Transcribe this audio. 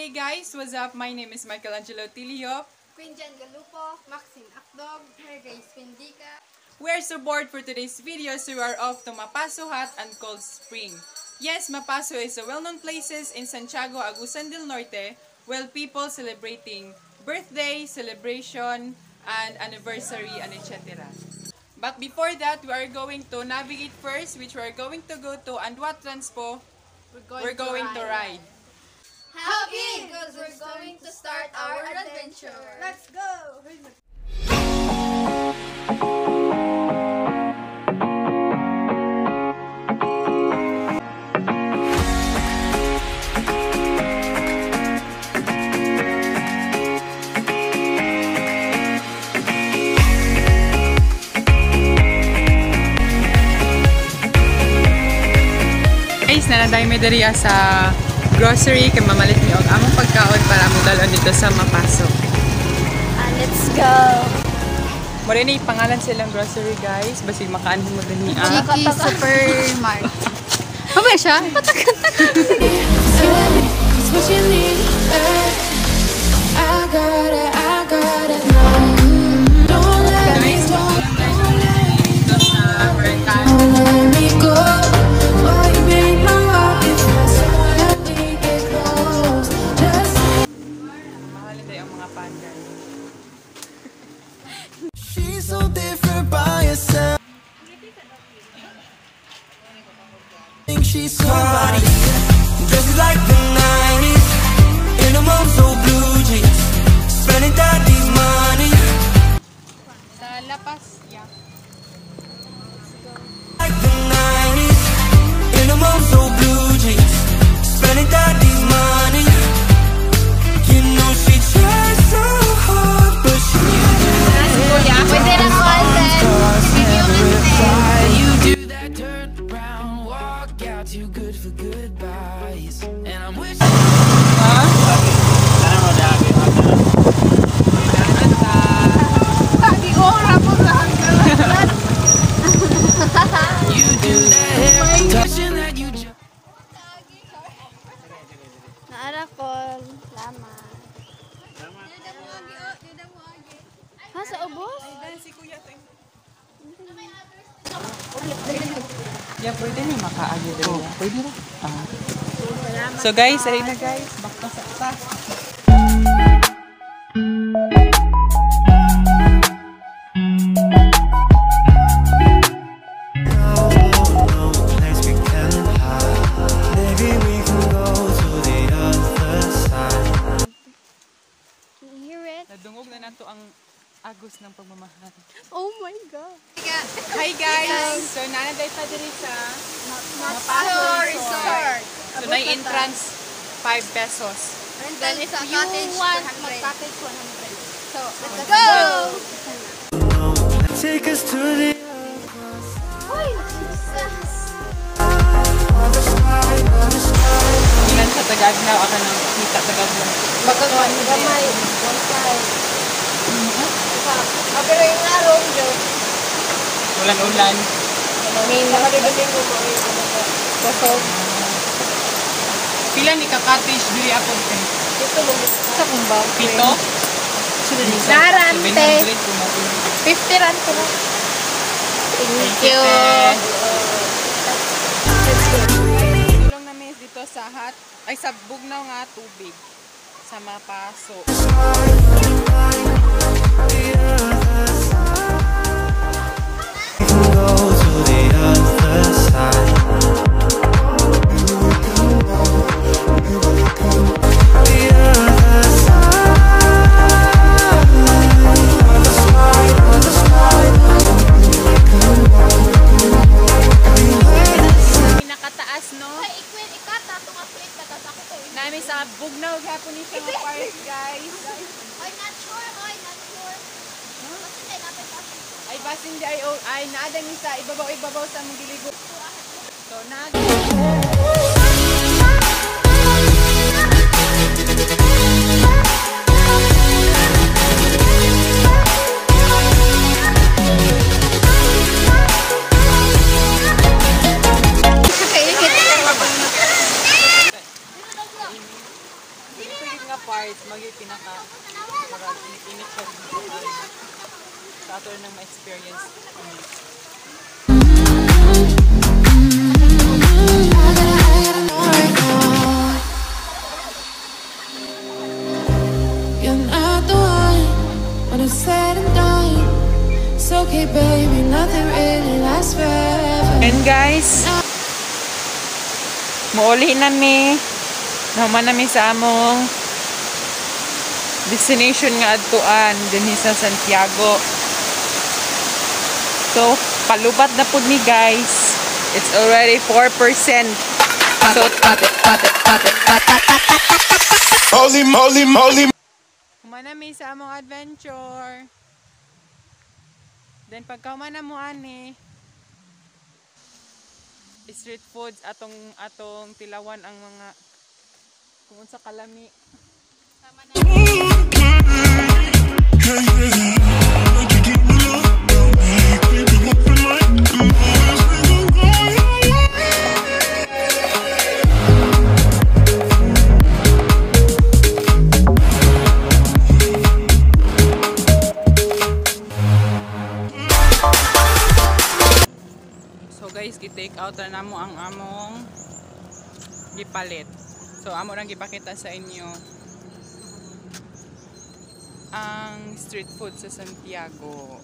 today guys, what's up? My name is Michelangelo Tilio. Queen Jan Galupo, Maxine Akdog, Grace Pindica. We're so bored for today's video so we are off to Mapaso Hot and Cold Spring. Yes, Mapaso is a well-known places in Santiago, Agusan del Norte where people celebrating birthday, celebration, and anniversary, and etc. But before that, we are going to navigate first, which we are going to go to Andwa Transpo. We're going to ride. Happy! Because we're going to start our adventure. Let's go! Guys, nananday mi diri sa grocery kay mamalit mi og among pagkaon para mo dalon dito sa Mapaso. Ah, let's go! Mo yung pangalan silang grocery guys, basig makaan mo din ni ah. Chiki Supermart. Ba siya? It's so too good for goodbyes. And I'm wishing. You do that touching that you just. Naara ko. Lama. Ha, sa ubos? si Kuya to. Yeah, pwede ni makaagi dito. Oh, pwede na. Ah. So guys, ayun na guys. Back to sa taas. Let's be getting high. Maybe we can go to the other side. Can you hear it? Nadungog na nato ang agos ng pagmamahal. Oh my God. Hi guys! So nanaday pa diri sa Mapaso Resort. So na entrance 5 pesos. Then if sa you cottage, want 200. mag-package 100. So, let's go! Take us to the. Ilan sa Tagagnaw ako nang kita. Magkakawan mo gamay. One side. Araw, Diyos. Ulan-ulan. May nakalimutin ko po. Baso. Pila ni ka-cottage diri ako kay Dito mo. Sa kumbang. Pito? Narante. 700 kung natin. 50 rand ko na. Thank you. go. Tulong namin dito sa hot, ay sa bugnaw nga tubig sa mapaso. We park guys. Ay, not sure. Ay, not sure. Kasi tayo napit ako. Ay basin di ay oh, ay naada mi sa ibabaw ibabaw sa mong giligo. So nag nga parts, magiging pinaka parang init siya sa ato ng ma-experience When it's said and done, it's okay, baby. Nothing really lasts. And guys, muuli na mi. Naman na mi sa among destination nga adtuan dinhi sa Santiago. So, palubat na pud mi guys. It's already 4%. So, Holy moly moly. Humana mi sa among adventure. Then pagka humana mo ani, street foods atong atong tilawan ang mga kung unsa kalami. So guys, gi-take out na namo ang among gipalit. So amo nang gipakita sa inyo ang street food sa Santiago.